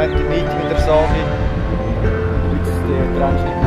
Wenn die Miete wieder so wie jetzt äh, der die